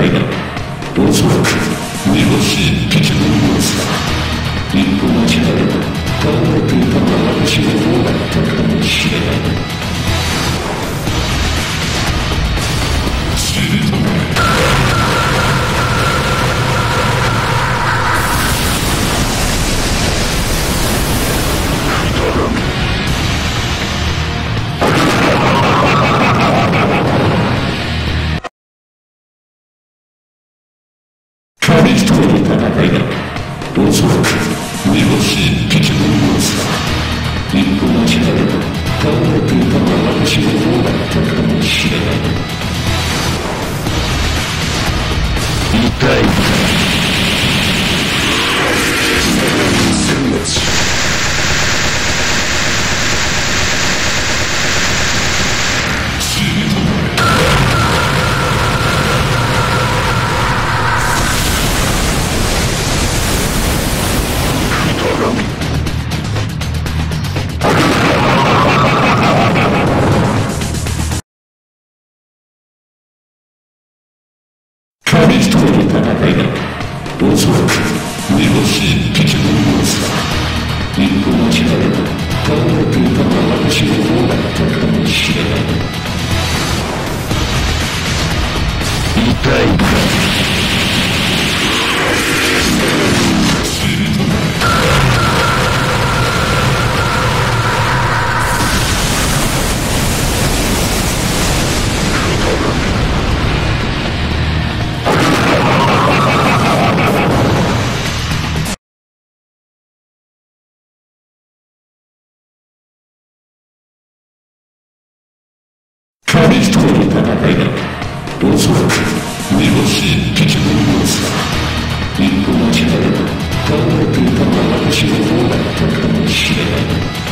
おそらく見ぼしい敵の様子だ一歩間違えば倒れていたのは私の方だったかもしれない死にたま day. そらくめぼしい基地のモンスター一歩間違えば倒れていたのは私の方だったかもしれない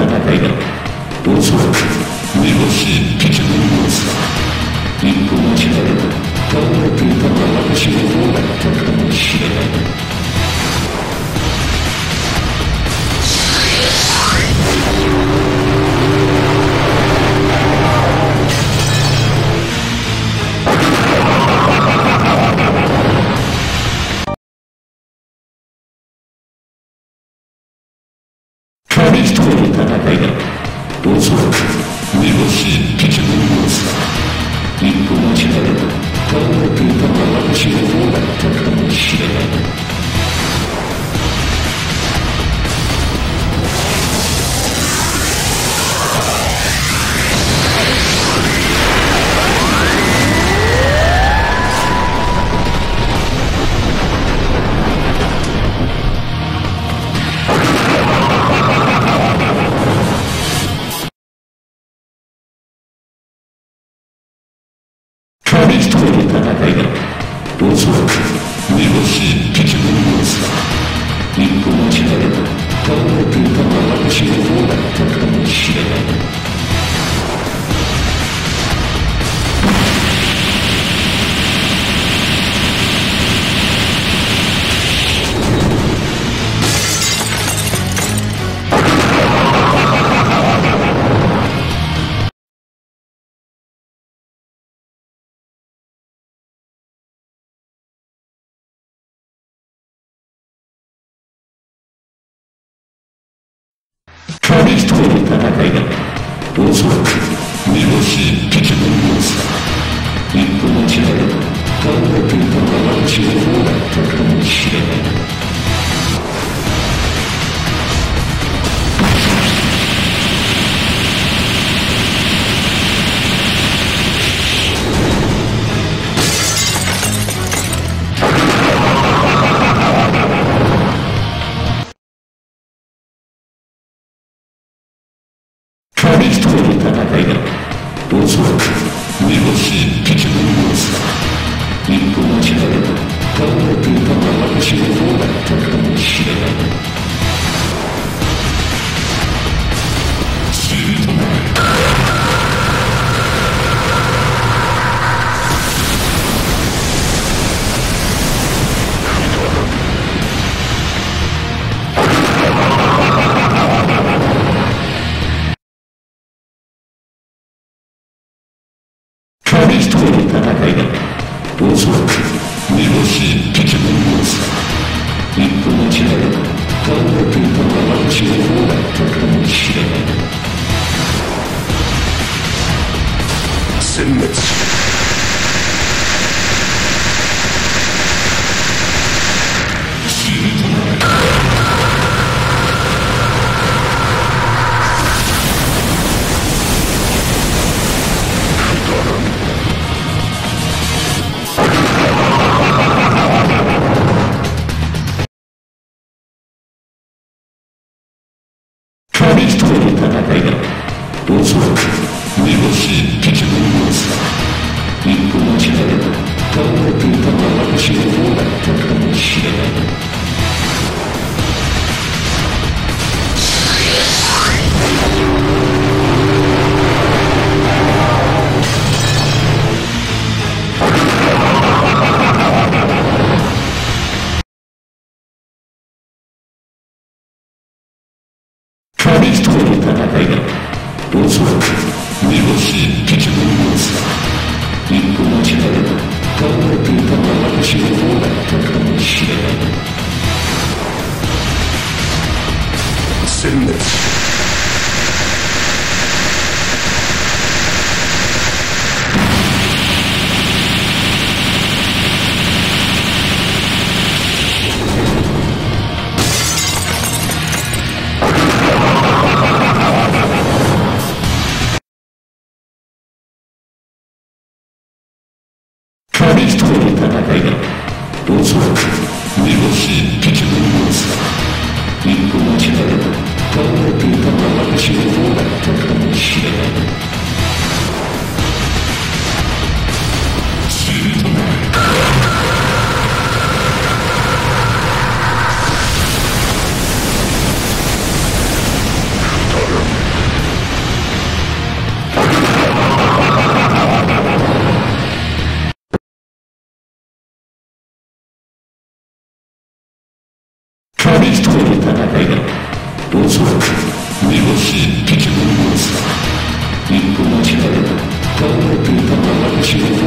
戦いだおそらくめぼしい敵の様子だ一歩間違えば倒れていたのは私の方だったか？もしれない一歩間違えば倒れて紙一人の戦いだおそらくめぼしい基地のモンスター一歩間違えば倒れていたのは私の方だったかもしれない不のチャンネルは他の動画も楽し。をらく見苦しい敵軍を一歩間違えば倒れていた我が地をもらったかもしれない殲滅神一人の戦いだ。おそらく。おそらく身の非敵の弱さ一歩間違えば倒れていたまま死ぬようだったかもしれない Don't let the know what you.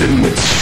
in the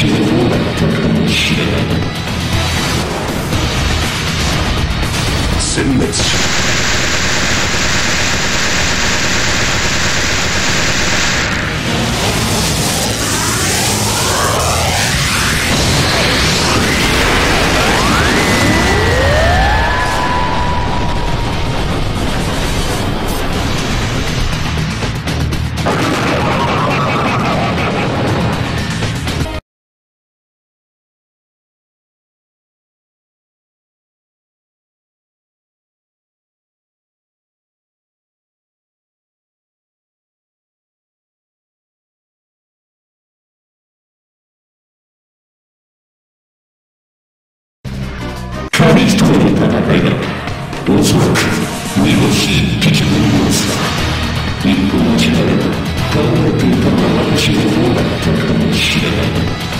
殲滅者。間おそらくめぼしい敵の様子だ一歩間違えば倒れていたまま死ぬ方だったかもしれない